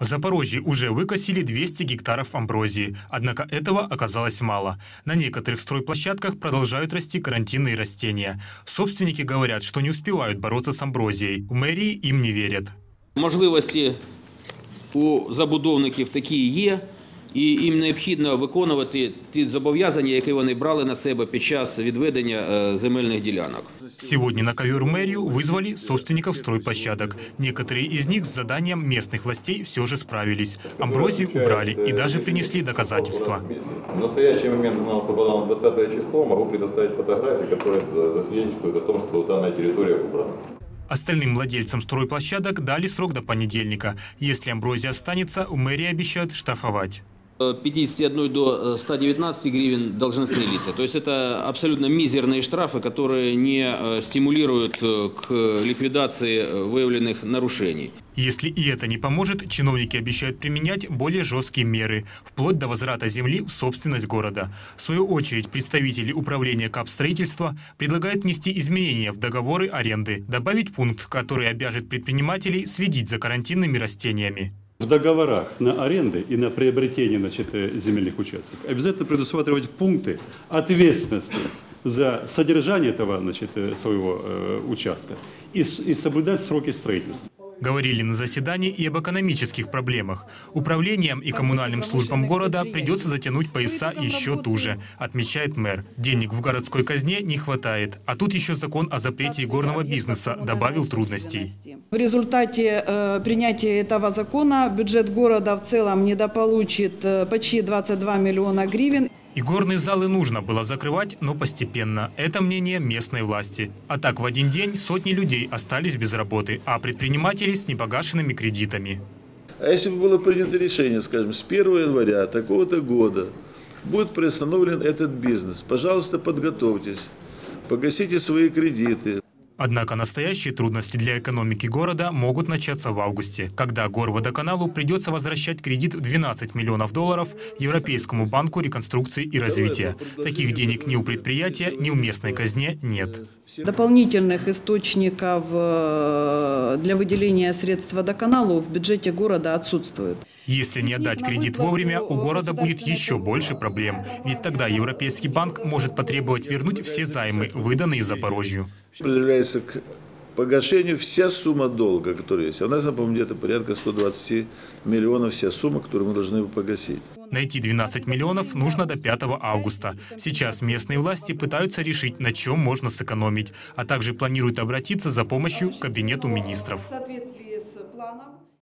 В Запорожье уже выкосили 200 гектаров амброзии, однако этого оказалось мало. На некоторых стройплощадках продолжают расти карантинные растения. Собственники говорят, что не успевают бороться с амброзией. В мэрии им не верят. Можливості у забудовників такі є, і їм необхідно виконувати ті зобов'язання, які вони брали на себе під час відведення е, земельних ділянок. Сегодня на ковер в мэрию вызвали собственников стройплощадок. Некоторые из них с заданием местных властей все же справились. Амброзию убрали и даже принесли доказательства. В настоящий момент у нас свободно 20 число. Могу предоставить фотографии, которые э, засвидетельствуют о том, что данная территория убрана. Остальным владельцам стройплощадок дали срок до понедельника. Если амброзия останется, у мэрии обещают штрафовать. Е, 51 до е, 119 гривен должностные лица. То есть это абсолютно мизерные штрафы, которые не е, стимулируют к ликвидации выявленных нарушений. Если и это не поможет, чиновники обещают применять более жесткие меры, вплоть до возврата земли в собственность города. В свою очередь, представители управления капстроительства предлагают внести изменения в договоры аренды, добавить пункт, который обяжет предпринимателей следить за карантинными растениями. В договорах на аренды и на приобретение значит, э, земельных участков обязательно предусматривать пункты ответственности за содержание этого значит, э, своего э, участка и, и соблюдать сроки строительства. Говорили на заседании и об экономических проблемах. Управлением и коммунальным службам города придется затянуть пояса еще туже, отмечает мэр. Денег в городской казне не хватает. А тут еще закон о запрете горного бизнеса добавил трудностей. В результате э, принятия этого закона бюджет города в целом недополучит э, почти 22 миллиона гривен. И горные залы нужно было закрывать, но постепенно. Это мнение местной власти. А так в один день сотни людей остались без работы, а предприниматели с непогашенными кредитами. А если бы было принято решение, скажем, с 1 января такого-то года будет приостановлен этот бизнес, пожалуйста, подготовьтесь, погасите свои кредиты. Однако настоящие трудности для экономики города могут начаться в августе, когда Горводоканалу придется возвращать кредит в 12 миллионов долларов Европейскому банку реконструкции и развития. Таких денег ни у предприятия, ни у местной казне нет. Дополнительных источников э, для выделения средств водоканалу в бюджете города отсутствует. Если не отдать кредит вовремя, у города будет еще больше проблем. Ведь тогда Европейский банк может потребовать вернуть все займы, выданные Запорожью. Предъявляется к погашению вся сумма долга, которая есть. У нас, по-моему, где-то порядка 120 миллионов вся сумма, которую мы должны погасить. Найти 12 миллионов нужно до 5 августа. Сейчас местные власти пытаются решить, на чем можно сэкономить, а также планируют обратиться за помощью к Кабинету министров.